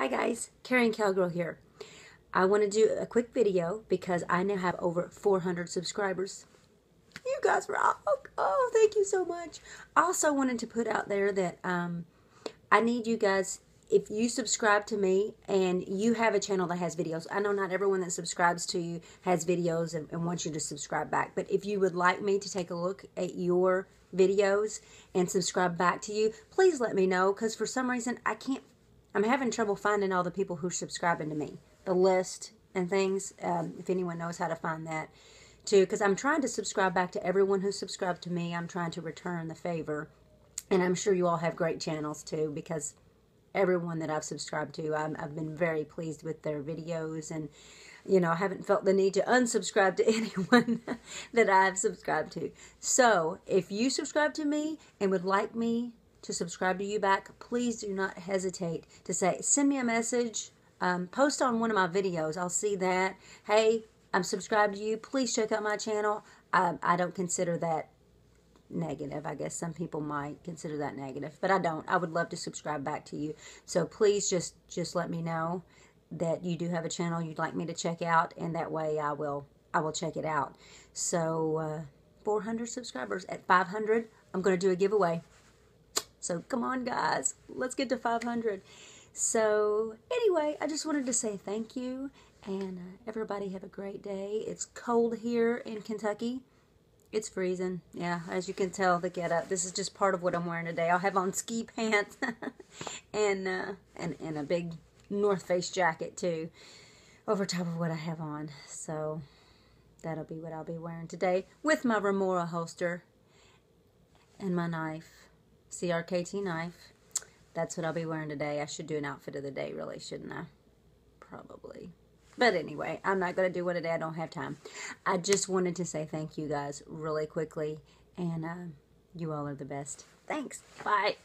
Hi guys, Carrying Cowgirl here. I want to do a quick video because I now have over 400 subscribers. You guys rock! Oh, thank you so much. Also wanted to put out there that um, I need you guys, if you subscribe to me and you have a channel that has videos, I know not everyone that subscribes to you has videos and, and wants you to subscribe back, but if you would like me to take a look at your videos and subscribe back to you, please let me know because for some reason I can't I'm having trouble finding all the people who are subscribing to me, the list and things. Um, if anyone knows how to find that, too, because I'm trying to subscribe back to everyone who subscribed to me. I'm trying to return the favor, and I'm sure you all have great channels too, because everyone that I've subscribed to, i have been very pleased with their videos, and you know, I haven't felt the need to unsubscribe to anyone that I've subscribed to. So, if you subscribe to me and would like me to subscribe to you back, please do not hesitate to say, send me a message, um, post on one of my videos. I'll see that. Hey, I'm subscribed to you. Please check out my channel. I, I don't consider that negative. I guess some people might consider that negative, but I don't. I would love to subscribe back to you. So please just just let me know that you do have a channel you'd like me to check out, and that way I will I will check it out. So uh, 400 subscribers at 500, I'm going to do a giveaway. So come on, guys, let's get to 500. So anyway, I just wanted to say thank you, and uh, everybody have a great day. It's cold here in Kentucky. It's freezing. Yeah, as you can tell, the get up. This is just part of what I'm wearing today. I'll have on ski pants and uh, and and a big North Face jacket too, over top of what I have on. So that'll be what I'll be wearing today with my Remora holster and my knife. CRKT knife. That's what I'll be wearing today. I should do an outfit of the day, really, shouldn't I? Probably. But anyway, I'm not going to do one today. I don't have time. I just wanted to say thank you guys really quickly. And uh, you all are the best. Thanks. Bye.